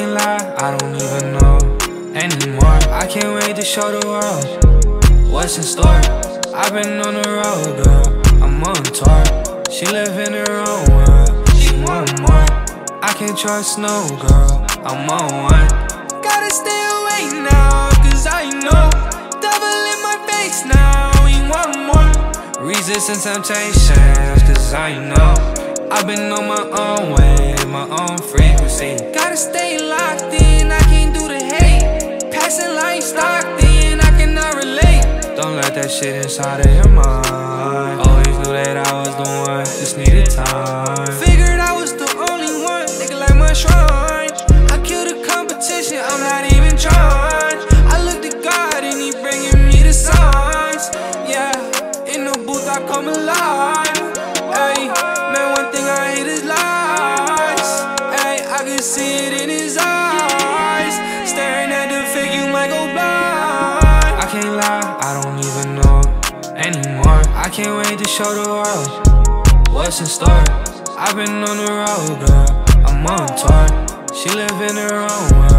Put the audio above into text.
know anymore. I can't wait to show the world what's in store. I've been on the road, girl. I'm on tour. She live in her own world. She want more. I can't trust no girl. I'm on one. Gotta stay away now, cause I know. Devil in my face now. He want more. Resisting temptations, cause I know. I've been on my own way, my own frequency. Gotta stay locked in, I can't do the hate. Passing life stocked in, I cannot relate. Don't let that shit inside of your mind. Always knew that I was the one, just needed time. Figured I was the only one, nigga like my shrine. I killed the competition, I'm not even trying. I look at God and He bringing me the signs. Yeah, in the booth I come alive. Ayy, man, one thing I see it in his eyes. Staring at the fake, you might go blind. I can't lie, I don't even know anymore. I can't wait to show the world what's in store. I've been on the road, girl. I'm on tour. She live in her own world.